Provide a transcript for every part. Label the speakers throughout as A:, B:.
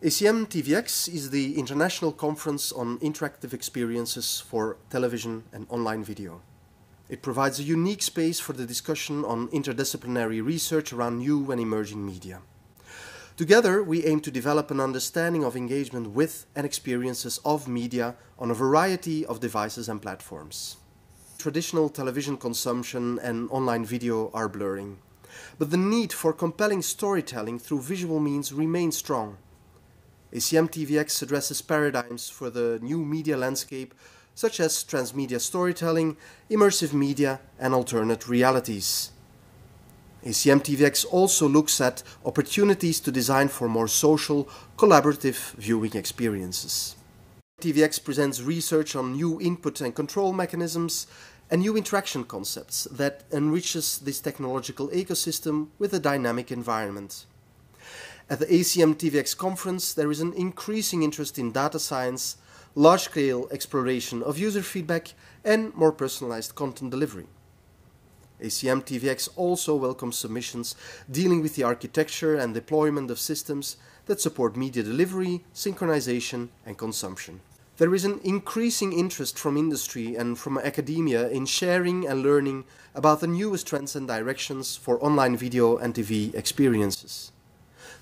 A: ACM TVX is the international conference on interactive experiences for television and online video. It provides a unique space for the discussion on interdisciplinary research around new and emerging media. Together, we aim to develop an understanding of engagement with and experiences of media on a variety of devices and platforms. Traditional television consumption and online video are blurring, but the need for compelling storytelling through visual means remains strong. ACM TVX addresses paradigms for the new media landscape such as transmedia storytelling, immersive media, and alternate realities. ACMTVX also looks at opportunities to design for more social, collaborative viewing experiences. TVX presents research on new input and control mechanisms and new interaction concepts that enriches this technological ecosystem with a dynamic environment. At the ACM TVX conference, there is an increasing interest in data science, large-scale exploration of user feedback, and more personalized content delivery. ACM TVX also welcomes submissions dealing with the architecture and deployment of systems that support media delivery, synchronization, and consumption. There is an increasing interest from industry and from academia in sharing and learning about the newest trends and directions for online video and TV experiences.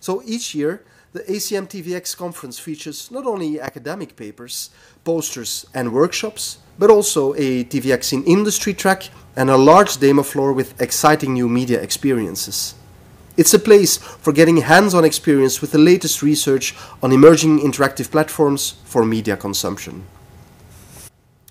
A: So each year, the ACM TVX conference features not only academic papers, posters and workshops, but also a TVX in industry track and a large demo floor with exciting new media experiences. It's a place for getting hands-on experience with the latest research on emerging interactive platforms for media consumption.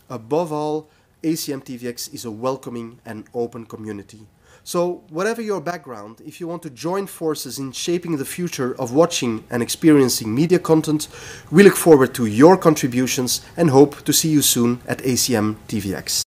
A: Above all, ACM TVX is a welcoming and open community so, whatever your background, if you want to join forces in shaping the future of watching and experiencing media content, we look forward to your contributions and hope to see you soon at ACM TVX.